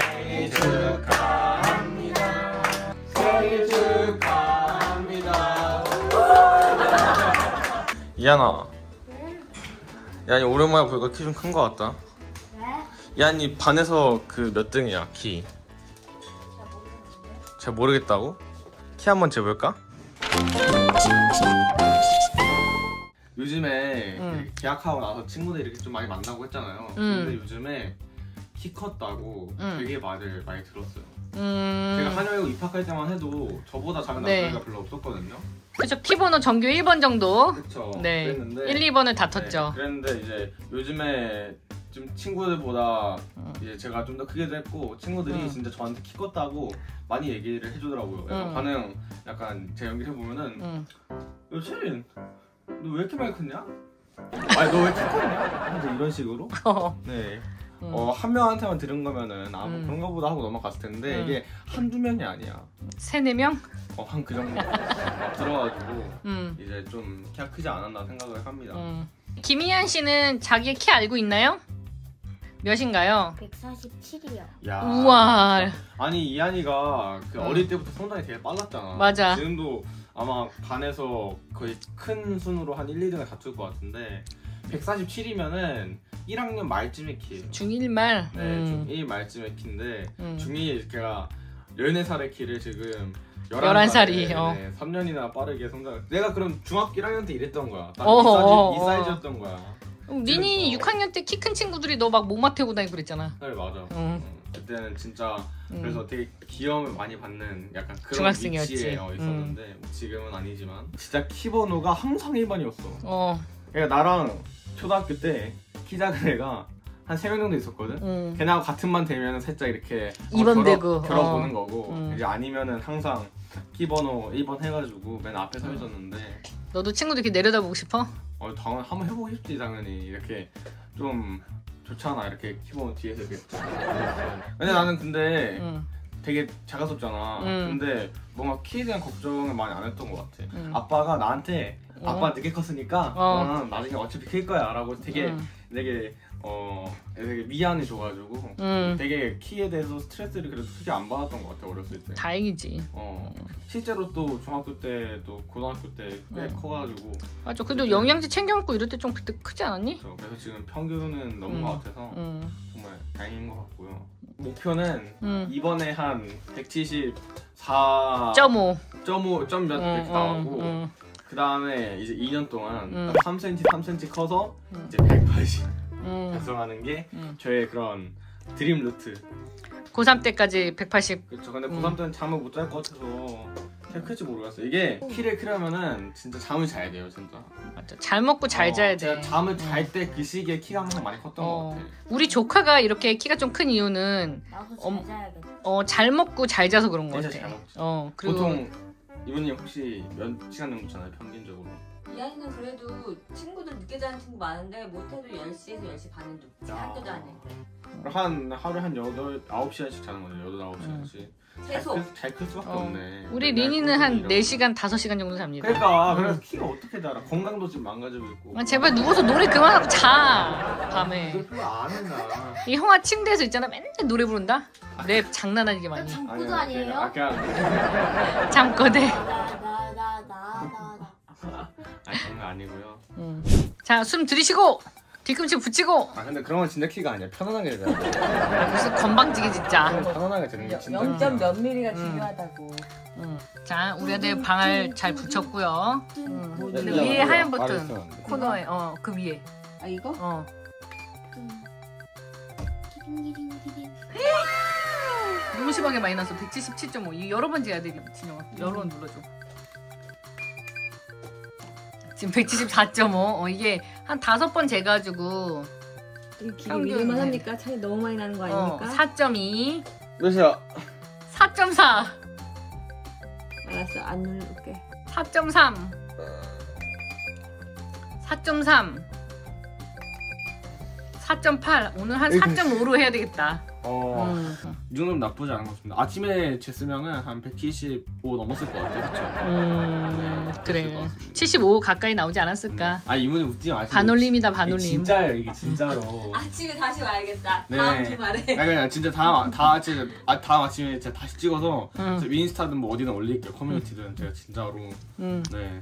생일 축하합니다. 생일 축하합니다. 이한아. 야니 오랜만에 보니까 키 좀큰거 같다. 왜? 야니 반에서 그 몇 등이야 키? 잘 모르겠다고? 키 한번 재볼까? 요즘에 응. 그 계약하고 나서 친구들 이렇게 좀 많이 만나고 했잖아요. 응. 근데 요즘에 키 컸다고 응. 되게 말을 많이 들었어요. 음. 제가 한여고 입학할 때만 해도 저보다 작은 네. 남자가 별로 없었거든요. 그죠 키번호 정규 1번 정도. 그쵸. 네. 그랬는데 1, 2번을 다퉜죠. 네, 그랬는데 이제 요즘에 좀 친구들보다 응. 이제 제가 좀 더 크게 됐고 친구들이 응. 진짜 저한테 키 컸다고 많이 얘기를 해주더라고요. 약간 응. 반응 약간 제 연기를 해보면은 응. 여친 너왜 이렇게 많이 컸냐? 아니 너 왜 키 컸냐? 이런 식으로 어. 네. 응. 어, 한 명한테만 들은 거면은 아, 뭐 음. 그런가 보다 하고 넘어갔을 텐데 음. 이게 한두 명이 아니야. 세네 명? 어, 한 그 정도 막 들어가지고 음. 이제 좀 키가 크지 않았나 생각을 합니다. 음. 김희연 씨는 자기의 키 알고 있나요? 몇인가요? 147이요. 야. 우와. 아니 이한이가 그 응. 어릴 때부터 성장이 되게 빨랐잖아. 맞아. 지금도 아마 반에서 거의 큰 순으로 한 1, 2등을 다툴 것 같은데 147이면은 1학년 말쯤의 키예요. 중1 말. 네, 음. 중1 말쯤의 키인데 음. 중2 걔가 14살의 키를 지금 11 살이, 네, 어. 네, 3년이나 빠르게 성장. 내가 그럼 중학교 1학년 때 이랬던 거야. 딱 어, 이, 사이즈. 사이즈 였던 거야. 음, 민이 어. 6학년 때 키 큰 친구들이 너 막 목마 태우고 다니고 그랬잖아. 네 맞아. 응. 응. 그때는 진짜 음. 그래서 되게 귀여움을 많이 받는 약간 그런 중학생이었지. 위치에 어, 있었는데 뭐 지금은 아니지만 진짜 키 번호가 항상 1번이었어. 어. 그러니까 나랑 초등학교 때 키 작은 애가 한 3명 정도 있었거든. 음. 걔네하고 같은 반 되면 살짝 이렇게 어, 이번 겨뤄- 되고, 겨뤄보는 어. 거고 음. 이제 아니면은 항상 키 번호 1번 해가지고 맨 앞에 서 있었는데 너도 친구들 이렇게 내려다보고 싶어? 어 당연 한번 해보고 싶지 당연히 이렇게 좀 좋잖아 이렇게 키 번호 뒤에서 이렇게 근데 나는 근데 응. 되게 작았었잖아. 음. 근데 뭔가 키에 대한 걱정을 많이 안 했던 것 같아. 음. 아빠가 나한테 어. 아빠 늦게 컸으니까 어. 너는 나중에 어차피 클 거야라고 되게 응. 되게 어 되게 미안해 줘가지고 응. 되게 키에 대해서 스트레스를 그래도 크게 안 받았던 것 같아 어렸을 때. 다행이지. 어 실제로 또 중학교 때 또 고등학교 때꽤 음. 커가지고 맞아. 그래도 영양제 챙겨 먹고 이럴 때 좀 그때 크지 않았니? 그래서, 그래서 지금 평균은 넘은 음. 것 같아서 응. 정말 다행인 것 같고요. 목표는 응. 이번에 한 174. 점오. 점오 점몇 응, 이렇게 나오고 응, 그 다음에 이제 2년 동안 음. 딱 3cm 3cm 커서 음. 이제 180 응. 달성하는 게 응. 저의 그런 드림 루트. 고3 때까지 180. 그렇죠. 근데 음. 고3 때는 잠을 못 잘 것 같아서 잘 클지 모르겠어. 이게 키를 크려면은 진짜 잠을 자야 돼요, 진짜. 맞아. 잘 먹고 잘 어, 자야 제가 돼. 잠을 잘 때 그 시기에 키가 항상 많이 컸던 어. 것 같아. 우리 조카가 이렇게 키가 좀 큰 이유는 나도 엄- 잘 자야겠다. 어, 잘 먹고 잘 자서 그런 거 같아. 어, 그리고 보통 이분님 혹시 몇 시간 정도 자나요, 평균적으로? 이한이는 그래도 친구들 늦게 자는 친구 많은데 못해도 10시에서 10시 반은 눕지 야. 학교 다닐 때한 하루에 한 8, 9시간씩 자는 거죠, 8, 9시간씩. 최소 잘클 수밖에 어. 없네. 우리 맨날 리니는 한 꾸준히 4시간, 5시간 정도 잡니다. 그러니까 음. 그래서 키가 어떻게 자라? 건강도 지금 망가지고 있고. 아, 제발 누워서 노래 그만하고 자. 밤에. 그걸 별로 안 한다. 이 형아 침대에서 있잖아. 맨날 노래 부른다. 랩 장난 아니게 많이. 잠꼬도 아니에요? 아, 잠꼬대. 나나나나나 아니 그런 거 아니고요. 응. 자, 숨 들이쉬고 뒤꿈치 붙이고 아 근데 그런 건 진짜 키가 아니야. 편안하게 해야 돼. 무슨 건방지게 진짜. 편안하게 되는 게 진짜. 0점 몇 미리가 음. 중요하다고 응. 자, 우리 애들 방을 잘 붙였고요. 응. 뭐 근데 눌러? 위에 하얀 버튼 말했으면 안 돼. 코너에 어 그 위에 아 이거? 어 너무 심하게 많이 나서 177.5이 여러 번 재야 돼 진영아. 여러 번 눌러줘. 지금 174.5 어, 이게 한 다섯 번 재가지고 위로만 네. 합니까? 차이 너무 많이 나는 거 어, 아닙니까? 4.2 몇이야? 4.4 알았어 안 누를게. 4.3 4.3 4.8 오늘 한 4.5로 해야 되겠다 어, 음. 이 정도면 나쁘지 않은 것 같습니다. 아침에 쟀으면은 한 175 넘었을 것 같아요. 그쵸? 음, 그래. 그럴 것 같습니다. 75 가까이 나오지 않았을까? 아 이분이 웃지 마시고 반올림이다, 반올림. 진짜예요 이게 진짜로 아침에 다시 와야겠다. 네. 다음 주말에. 아니 그냥 진짜 다음 다 진짜 아, 다음 아침에 제가 다시 찍어서 응. 저 인스타든 뭐 어디든 올릴게요 커뮤니티든 제가 진짜로 음. 네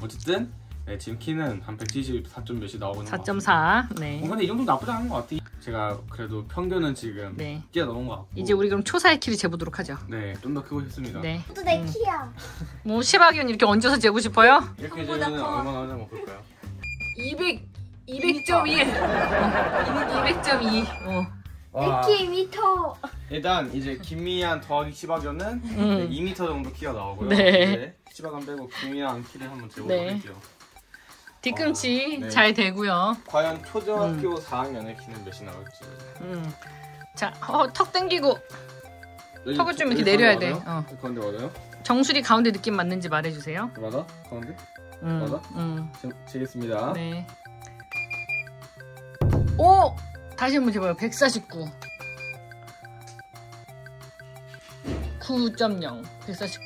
어쨌든 네, 지금 키는 한 174점 몇이 나오는 것 같아요 4.4. 네. 어, 근데 이 정도 나쁘지 않은 것 같아 제가 그래도 평균은 지금 네. 뛰어넘은 것 같고 이제 우리 그럼 초사의 키를 재보도록 하죠. 네 좀 더 크고 싶습니다 네. 또내 음. 키야. 뭐 시바견 이렇게 얹어서 재고 싶어요? 이렇게 되면 커. 얼마나 하나 먹을까요? 200 200.1. 200.2. 어. 내키 미터. 일단 이제 김미안 더하기 시바견은 음. 2m 정도 키가 나오고요 네. 시바견 빼고 김미안 키를 한번 재보도록 네. 할게요 뒤꿈치 네. 잘 되고요. 과연 초등학교 4학년의 키는 몇이 나올지 음. 자, 어, 턱 당기고 턱을 좀 이렇게 내려야 돼. 어. 가운데 맞아요? 정수리 가운데 느낌 맞는지 말해주세요. 맞아? 가운데? 음. 맞아? 음. 재- 재겠습니다 네. 오! 다시 한번 재봐요. 149. 9.0. 149.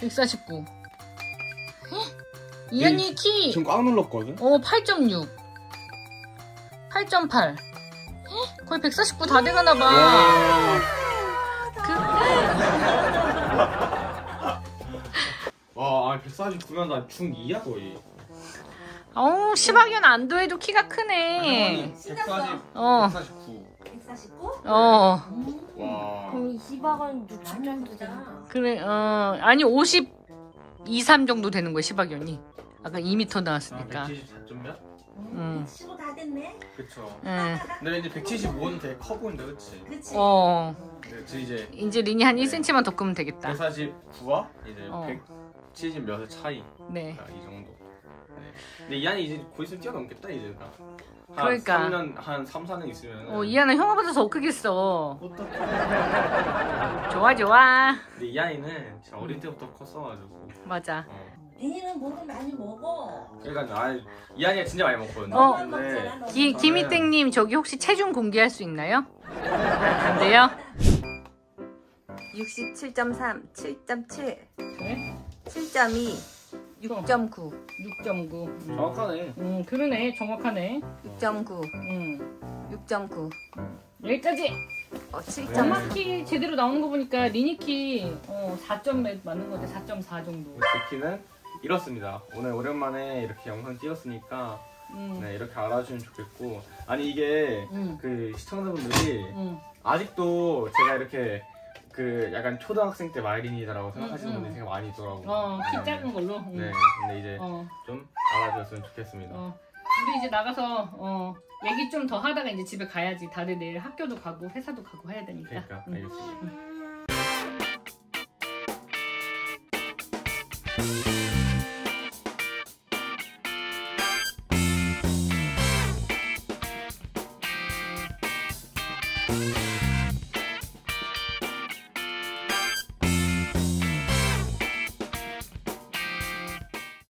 149. 이현이 키! 지금 꽉 눌렀거든? 어, 8.6. 8.8. 거의 149 다 돼가나 봐. 와, 그, 와 아, 149면 나 중2야 거의 어우, 10학년 안도해도 키가 크네. 140, 어. 149 149? 어. 와 그럼 20학은 60 정도 되는 거. 그래, 어, 아니, 50, 2, 3 정도 되는 거야, 10학년이. 아까 2m 아, 나왔으니까. 174점 몇? 음. 175다 됐네. 그쵸 응. 근데 이제 175는 되게 커 보인다 그치? 그치? 어, 네, 저 이제 이제 린이 한 1cm만 더 끄면 되겠다. 149와 이제 어. 170 몇의 차이 네. 아, 이 정도. 네. 근데 이한이 이제 곧 있으면 뛰어넘겠다 이제 나. 한 그러니까. 3년 한 3, 4년 있으면. 어, 이하는 형아보다 더 크겠어. 좋아, 좋아. 근데 이한이는 진짜 어릴 때부터 컸어가지고. 맞아. 어. 린이는 뭐를 많이 먹어. 그러니까 아 이한이가 진짜 많이 먹거든요. 어. 근데 기, 김희땡님, 저기 혹시 체중 공개할 수 있나요? 안 돼요? 67.3, 7.7, 그래? 7.2, 6.9, 6.9. 정확하네. 음, 그러네. 정확하네. 6.9, 음. 6.9, 여기까지. 어, 7.4. 엄마 키 제대로 나오는 거 보니까 리니 키 어, 4점 몇 맞는 거 같아. 4.4 정도. 제 키는 이렇습니다. 오늘 오랜만에 이렇게 영상 찍었으니까 음. 네, 이렇게 알아주면 좋겠고 아니 이게 음. 그 시청자분들이 음. 아직도 제가 이렇게 그 약간 초등학생 때 마이린이다라고 생각하시는 음, 음. 분들이 되게 많이 있더라고요. 어, 키 네. 작은 걸로. 음. 네, 근데 이제 어. 좀 알아주셨으면 좋겠습니다. 어, 우리 이제 나가서 어, 얘기 좀 더 하다가 이제 집에 가야지. 다들 내일 학교도 가고 회사도 가고 해야 되니까. 그러니까 응. 알겠습니다.